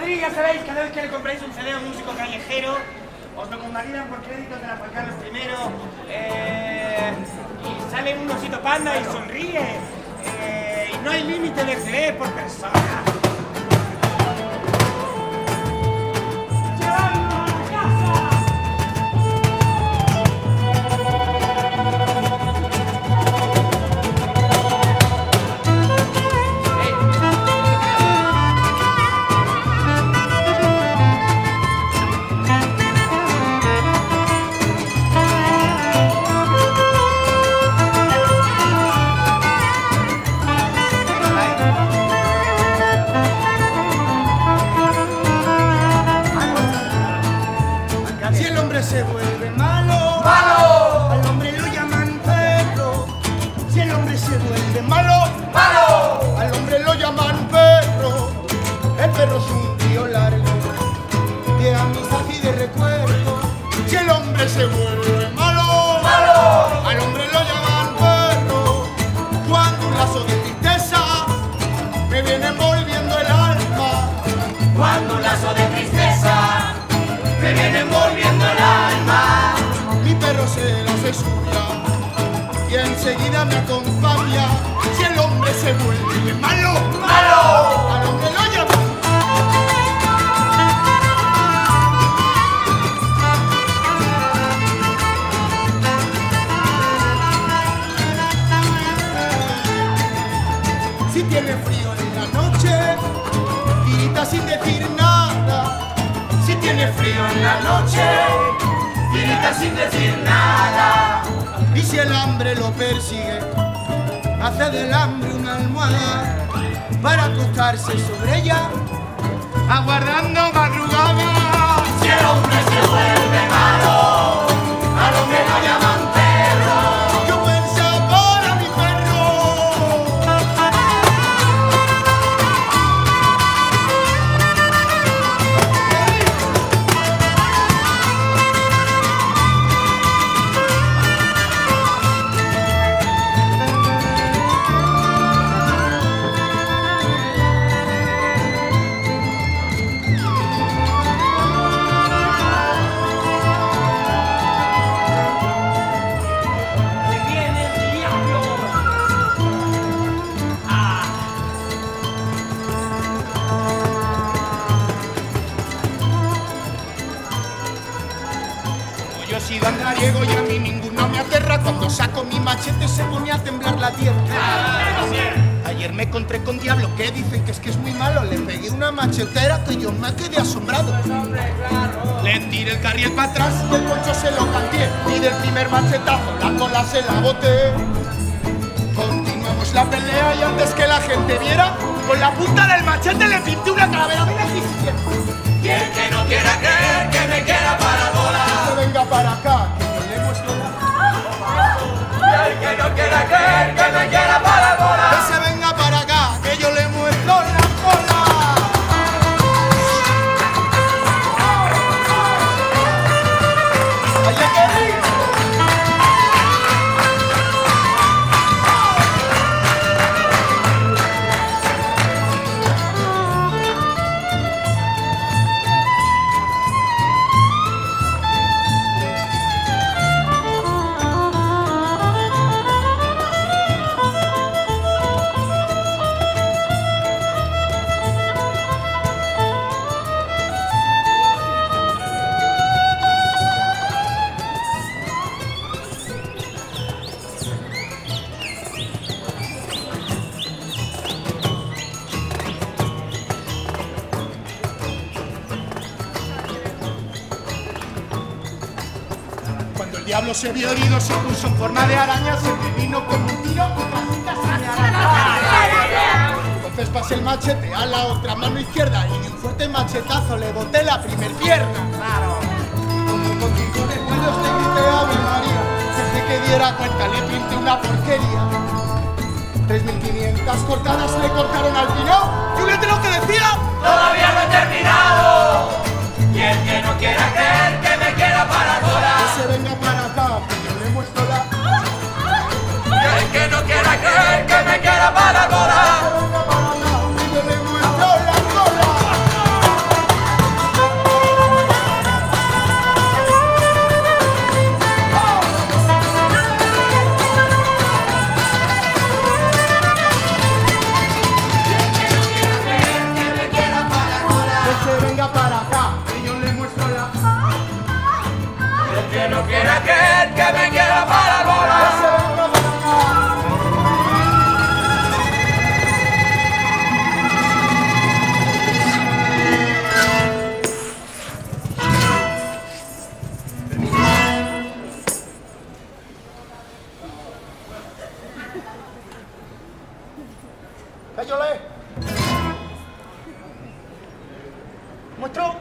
Madrid, ya sabéis, cada vez que le compráis un CD músico callejero, os lo convalidan por créditos de la Juan Carlos I. Eh, y sale un osito panda y sonríe. Eh, y no hay límite de CD por persona. Hombre se vuelve malo, ¡Malo! al hombre lo llaman perro. Si el hombre se vuelve malo, ¡Malo! al hombre lo llaman perro. El perro es un tío largo enseguida me acompaña. Si el hombre se vuelve malo, ¡Malo! al hombre lo llaman. Si tiene frío en la noche, grita sin decir nada. Si tiene frío en la noche, grita sin decir nada. Y si el hambre lo persigue, hace del hambre una almohada para acostarse sobre ella, yo sido andariego y a mí ninguno me aterra. Cuando saco mi machete se pone a temblar la tierra. Ayer me encontré con Diablo que dicen que es que es muy malo. Le pegué una machetera que yo me quedé asombrado. Le tiré el carril para atrás y el poncho se lo cambié Y del primer machetazo la cola se la boté. Continuamos la pelea y antes que la gente viera Con la punta del machete le pinté una calavera aquí si que no quiera creer que me quiera me quiera para diablo se vio herido, se puso en forma de araña, se me vino como un tiro con araña. Entonces pasé el machete a la otra mano izquierda y de un fuerte machetazo le boté la primer pierna. Contigo de cuellos te grité Ave María, desde que diera cuenta le pinté una porquería. 3.500 cortadas le cortaron al pino y un letrero que decía Todavía no he terminado. Y el que no quiera creer que quiera para que se venga para acá, que yo le muestro la... El que no quiera creer que me quiera para ayo le. Mutruk.